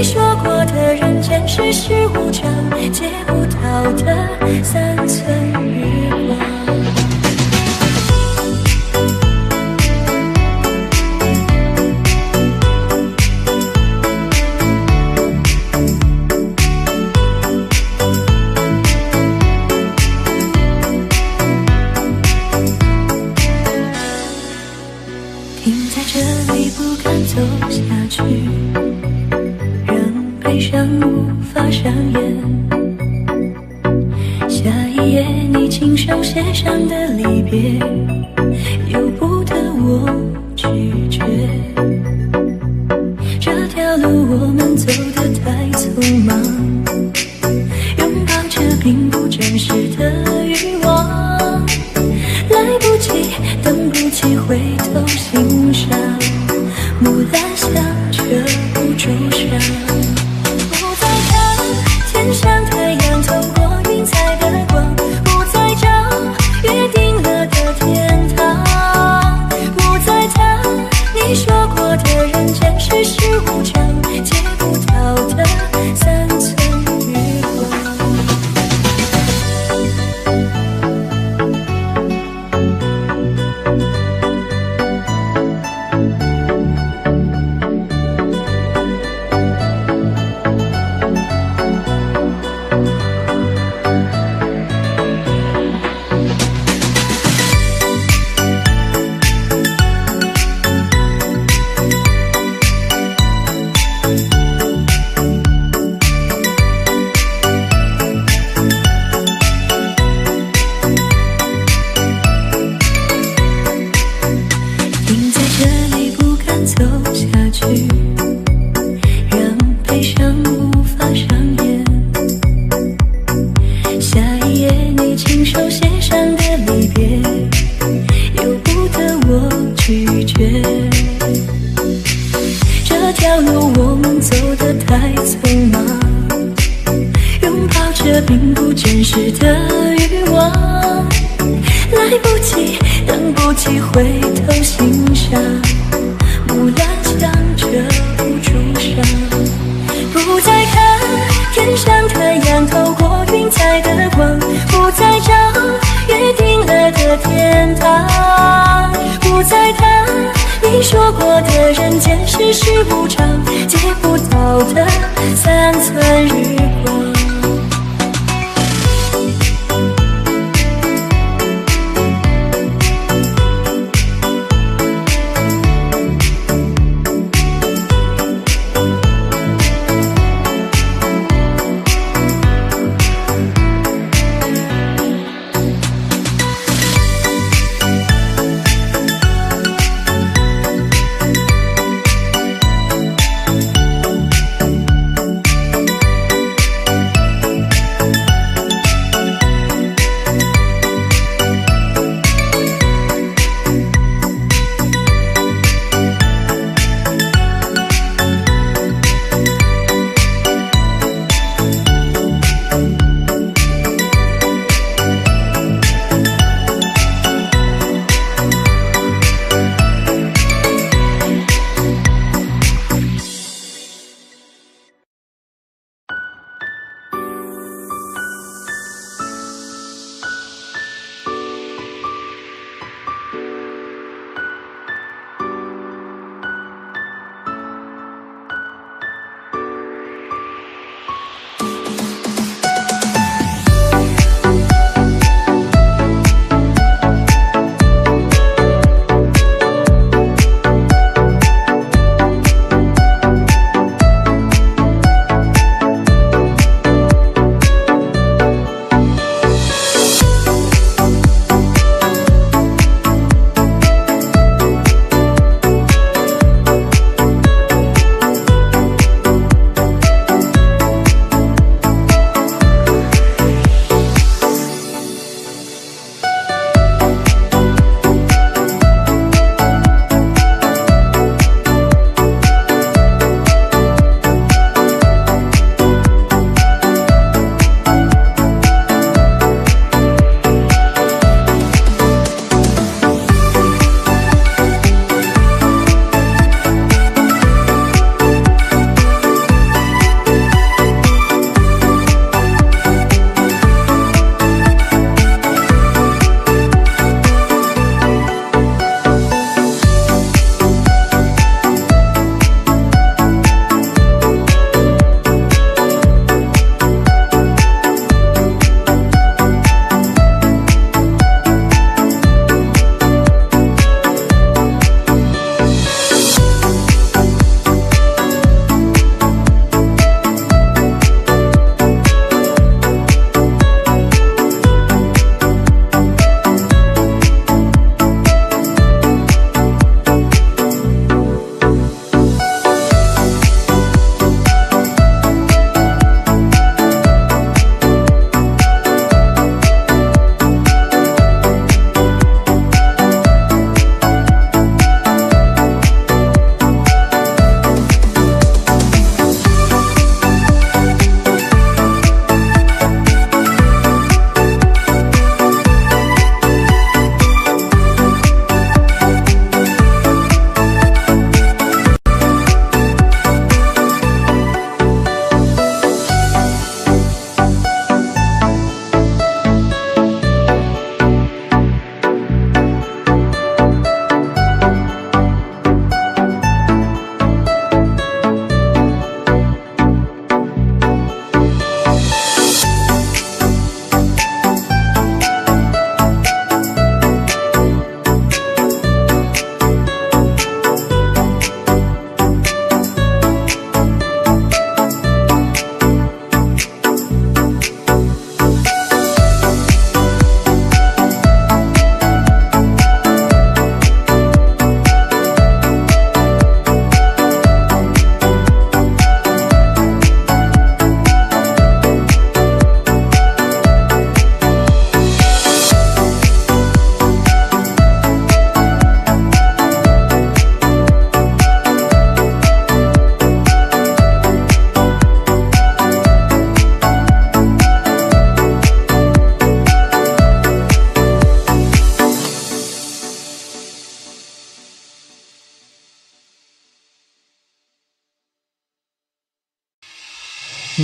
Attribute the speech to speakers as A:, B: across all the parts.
A: 你说过的人间世事无常，借不到的三寸夜，你亲手写上的离别。天上太阳透过云彩的光，不再找约定了的天堂，不再谈你说过的人间世事无常，借不走的三寸日。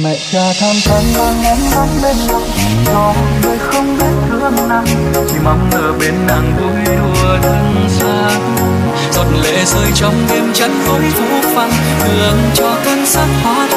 B: Mẹ cha tham thân mang em bám bên lòng. Cho người không biết thương nàng chỉ mong ở bên nàng vui đùa thương xác giọt lệ rơi trong đêm chắn với phú phăng thương cho cơn sắc hóa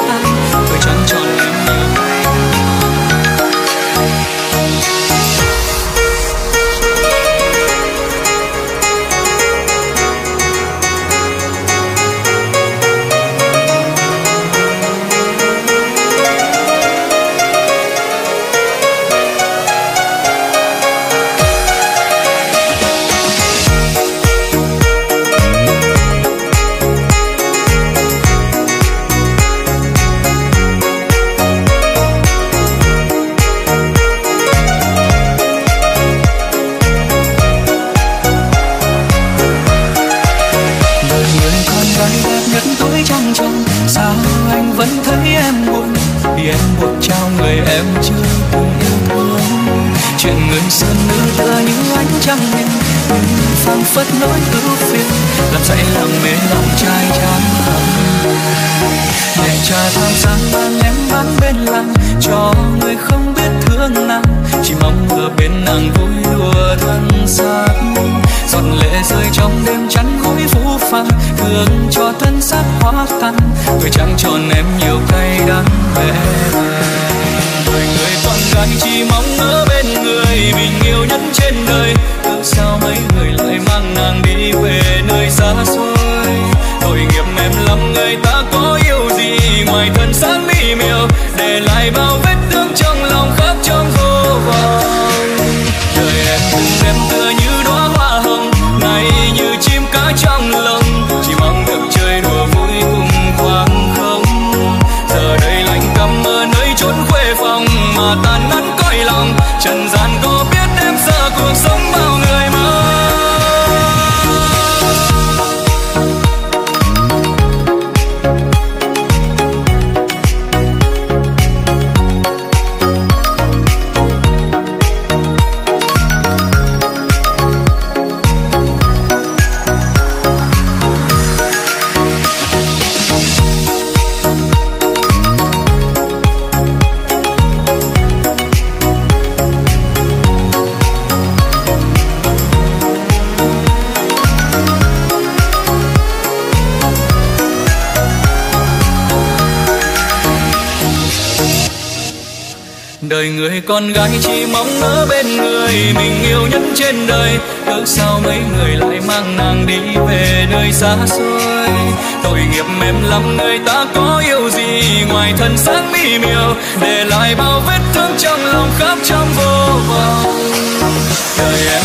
B: phăng phất nỗi ưu phiền, làm dậy lòng mê lòng trai trắng nhẹ trà thơm sáng ban em bán bên lăng cho người không biết thương nặng. chỉ mong ở bên nàng vui đùa thân xác. Giọt lệ rơi trong đêm chắn khói vũ phăng thương cho thân xác hóa tan tuổi trăng tròn em nhiều cay đắng về. Đời người con gái chỉ mong ở bên người, bình yêu nhất trên đời mãi người lại mang nàng đi về nơi xa xôi. Tội nghiệp em lắm người ta đời người con gái chỉ mong ước bên người mình yêu nhất trên đời. Cớ sao mấy người lại mang nàng đi về nơi xa xôi? Tội nghiệp em lắm người ta có yêu gì ngoài thân xác mi miều? Để lại bao vết thương trong lòng khắp trong vô vọng. Đời em